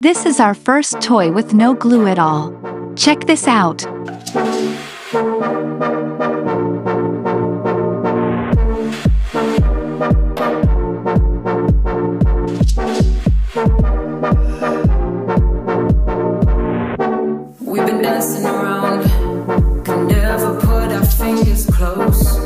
This is our first toy with no glue at all. Check this out. We've been dancing around, can never put our fingers close.